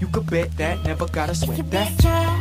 You could bet that, never gotta sweat that.